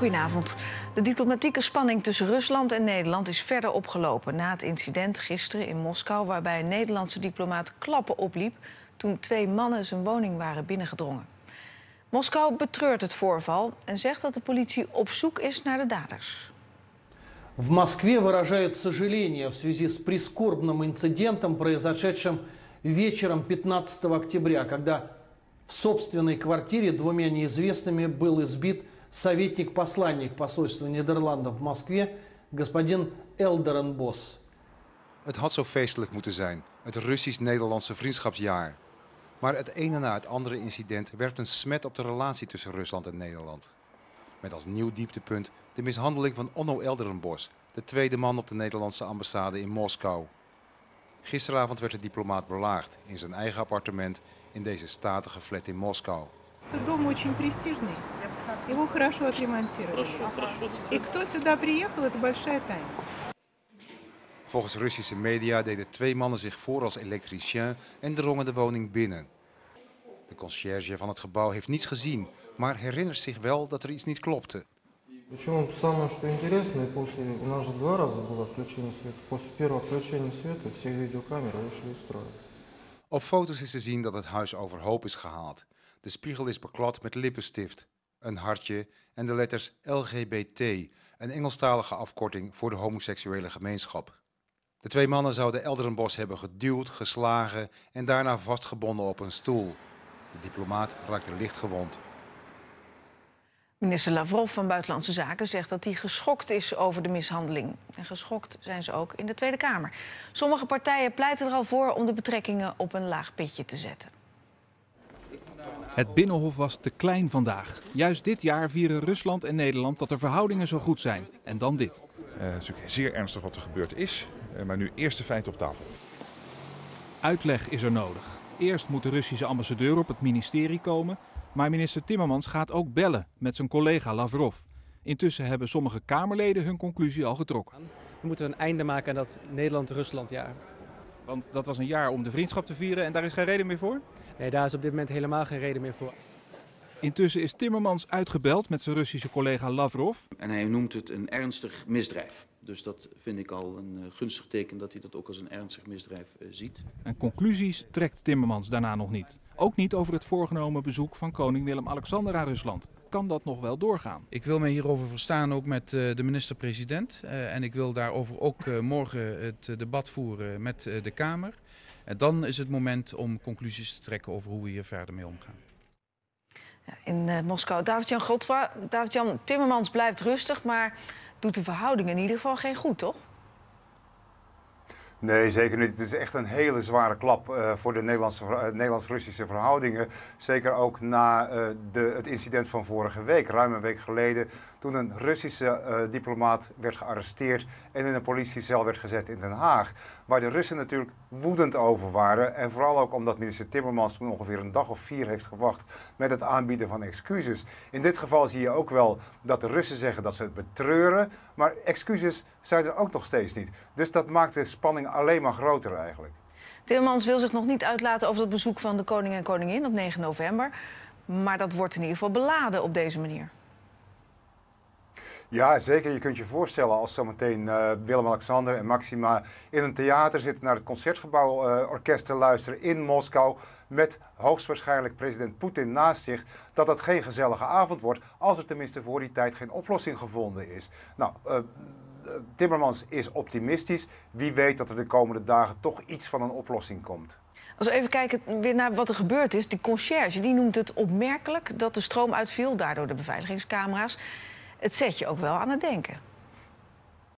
Goedenavond. De diplomatieke spanning tussen Rusland en Nederland is verder opgelopen na het incident gisteren in Moskou, waarbij een Nederlandse diplomaat klappen opliep toen twee mannen zijn woning waren binnengedrongen. Moskou betreurt het voorval en zegt dat de politie op zoek is naar de daders. В Москве выражают сожаление в связи с прискорбным инцидентом, произошедшим вечером 15 октября, когда в собственной квартире двумя неизвестными был избит советник-посланник посольства Нидерландов в Москве господин Элдерен Бос. Het had zo feestelijk moeten zijn, het Russisch-Nederlandse vriendschapsjaar. Maar het ene na het andere incident werpt een smet op de relatie tussen Rusland en Nederland. Met als nieuw dieptepunt de mishandeling van Onno Elderenbos, de tweede man op de Nederlandse ambassade in Moskou. Gisteravond werd de diplomaat belaagd in zijn eigen appartement in deze statige flat in Moskou. Этот дом очень престижный. Его хорошо отремонтировали. Хорошо, хорошо. И кто сюда приехал, это большая тайна. Volgens Russische media deden twee mannen zich voor als elektricien en drongen de woning binnen. De conciërge van het gebouw heeft niets gezien, maar herinnert zich wel dat er iets niet klopte. Причем самое что интересное, после, у нас же два раза было отключение света. После первого отключения света все видеокамеры вышли из строя. Op foto's is te zien dat het huis overhoop is gehaald. De spiegel is beklad met lippenstift, een hartje en de letters LGBT, een Engelstalige afkorting voor de homoseksuele gemeenschap. De twee mannen zouden Elderenbos hebben geduwd, geslagen en daarna vastgebonden op een stoel. De diplomaat raakte licht gewond. Minister Lavrov van Buitenlandse Zaken zegt dat hij geschokt is over de mishandeling. En geschokt zijn ze ook in de Tweede Kamer. Sommige partijen pleiten er al voor om de betrekkingen op een laag pitje te zetten. Het Binnenhof was te klein vandaag. Juist dit jaar vieren Rusland en Nederland dat de verhoudingen zo goed zijn. En dan dit. Eh, het is natuurlijk zeer ernstig wat er gebeurd is. Eh, maar nu eerst de feiten op tafel. Uitleg is er nodig. Eerst moet de Russische ambassadeur op het ministerie komen. Maar minister Timmermans gaat ook bellen met zijn collega Lavrov. Intussen hebben sommige Kamerleden hun conclusie al getrokken. We moeten een einde maken aan dat Nederland-Rusland-jaar. Want dat was een jaar om de vriendschap te vieren en daar is geen reden meer voor? Nee, daar is op dit moment helemaal geen reden meer voor. Intussen is Timmermans uitgebeld met zijn Russische collega Lavrov. En hij noemt het een ernstig misdrijf. Dus dat vind ik al een eh, gunstig teken dat hij dat ook als een ernstig misdrijf eh, ziet. En conclusies trekt Timmermans daarna nog niet. Ook niet over het voorgenomen bezoek van koning Willem-Alexander aan Rusland. Kan dat nog wel doorgaan? Ik wil mij hierover verstaan ook met eh, de minister-president. Eh, en ik wil daarover ook eh, morgen het debat voeren met de Kamer. En dan is het moment om conclusies te trekken over hoe we hier verder mee omgaan. Ja, in eh, Moskou. David-Jan Godfra, David-Jan Timmermans blijft rustig, maar doet de verhoudingen in ieder geval geen goed, toch? Nee, zeker niet. Het is echt een hele zware klap eh, voor de Nederlandse, eh, Nederlands-Russische verhoudingen. Zeker ook na eh, de, het incident van vorige week, ruim een week geleden, toen een Russische diplomaat werd gearresteerd en in een politiecel werd gezet in Den Haag. Waar de Russen natuurlijk woedend over waren. En vooral ook omdat minister Timmermans toen ongeveer een dag of vier heeft gewacht met het aanbieden van excuses. In dit geval zie je ook wel dat de Russen zeggen dat ze het betreuren, maar excuses zijn er ook nog steeds niet. Dus dat maakt de spanning alleen maar groter eigenlijk. Timmermans wil zich nog niet uitlaten over het bezoek van de koning en koningin op 9 november. Maar dat wordt in ieder geval beladen op deze manier. Ja, zeker. Je kunt je voorstellen als zometeen eh, Willem-Alexander en Maxima in een theater zitten naar het concertgebouw eh, orkest te luisteren in Moskou. Met hoogstwaarschijnlijk president Poetin naast zich. Dat dat geen gezellige avond wordt. Als er tenminste voor die tijd geen oplossing gevonden is. Nou, eh, Timmermans is optimistisch. Wie weet dat er de komende dagen toch iets van een oplossing komt. Als we even kijken weer naar wat er gebeurd is. Die conciërge die noemt het opmerkelijk dat de stroom uitviel. Daardoor de beveiligingscamera's. Het zet je ook wel aan het denken.